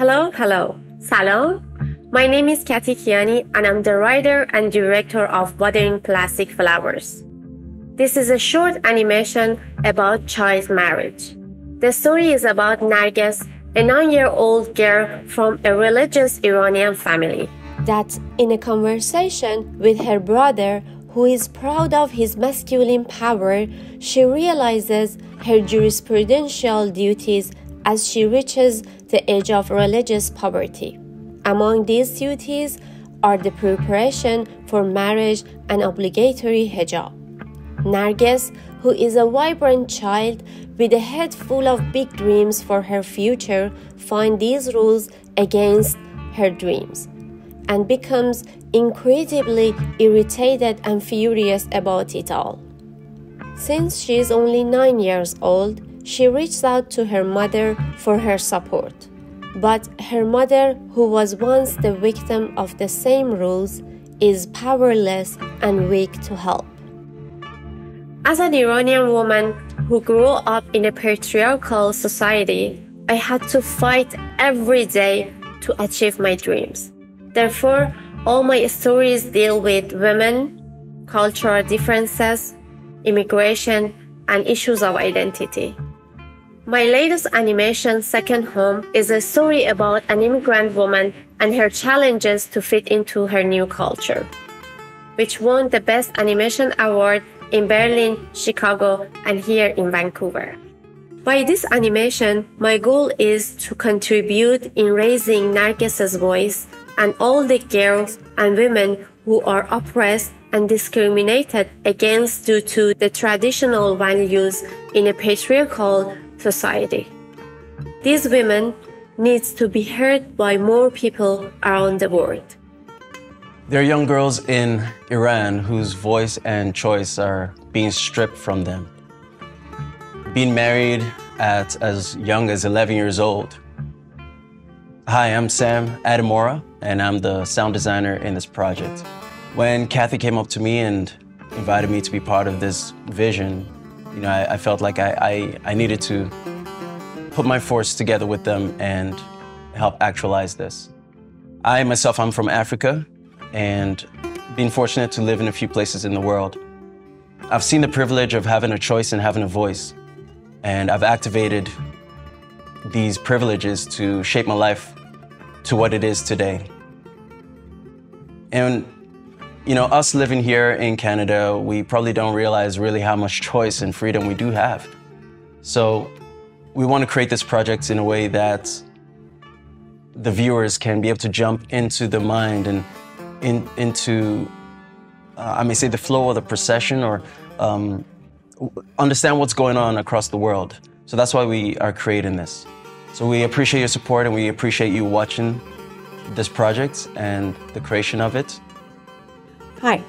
Hello, hello. Salam. My name is Kathy Kiany and I'm the writer and director of Watering Plastic Flowers. This is a short animation about child marriage. The story is about Narges, a nine year old girl from a religious Iranian family, that in a conversation with her brother, who is proud of his masculine power, she realizes her jurisprudential duties as she reaches the age of religious puberty. Among these duties are the preparation for marriage and obligatory hijab. Narges, who is a vibrant child with a head full of big dreams for her future, finds these rules against her dreams and becomes incredibly irritated and furious about it all. Since she is only nine years old, she reached out to her mother for her support. But her mother, who was once the victim of the same rules, is powerless and weak to help. As an Iranian woman who grew up in a patriarchal society, I had to fight every day to achieve my dreams. Therefore, all my stories deal with women, cultural differences, immigration, and issues of identity. My latest animation, Second Home, is a story about an immigrant woman and her challenges to fit into her new culture, which won the Best Animation Award in Berlin, Chicago, and here in Vancouver. By this animation, my goal is to contribute in raising Narges's voice and all the girls and women who are oppressed and discriminated against due to the traditional values in a patriarchal society. These women needs to be heard by more people around the world. There are young girls in Iran whose voice and choice are being stripped from them. Being married at as young as 11 years old. Hi, I'm Sam Adamora, and I'm the sound designer in this project. When Kathy came up to me and invited me to be part of this vision, you know, I, I felt like I, I, I needed to put my force together with them and help actualize this. I myself, I'm from Africa and being fortunate to live in a few places in the world. I've seen the privilege of having a choice and having a voice, and I've activated these privileges to shape my life to what it is today. And you know, us living here in Canada, we probably don't realize really how much choice and freedom we do have. So we want to create this project in a way that the viewers can be able to jump into the mind and in, into, uh, I may say, the flow of the procession or um, understand what's going on across the world. So that's why we are creating this. So we appreciate your support and we appreciate you watching this project and the creation of it. Hi,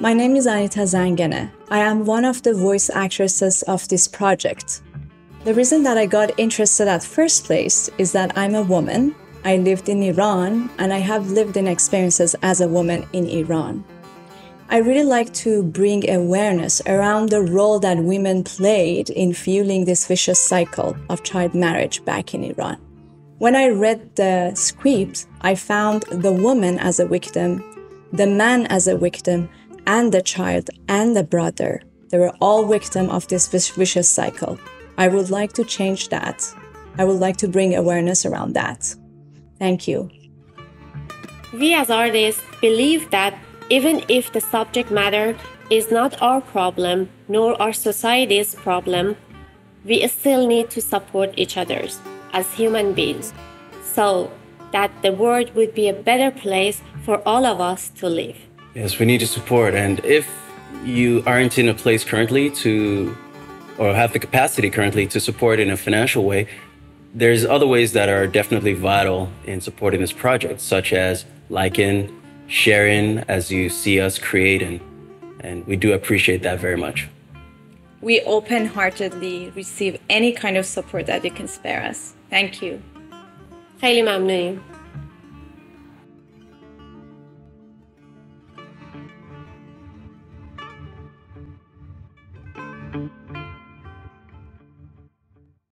my name is Anita Zangene. I am one of the voice actresses of this project. The reason that I got interested at first place is that I'm a woman. I lived in Iran and I have lived in experiences as a woman in Iran. I really like to bring awareness around the role that women played in fueling this vicious cycle of child marriage back in Iran. When I read the script, I found the woman as a victim the man as a victim, and the child and the brother. They were all victim of this vicious cycle. I would like to change that. I would like to bring awareness around that. Thank you. We as artists believe that even if the subject matter is not our problem nor our society's problem, we still need to support each other as human beings. So that the world would be a better place for all of us to live. Yes, we need to support. And if you aren't in a place currently to, or have the capacity currently to support in a financial way, there's other ways that are definitely vital in supporting this project, such as liking, sharing as you see us create, and, and we do appreciate that very much. We open heartedly receive any kind of support that you can spare us. Thank you. خیلی ممنونیم.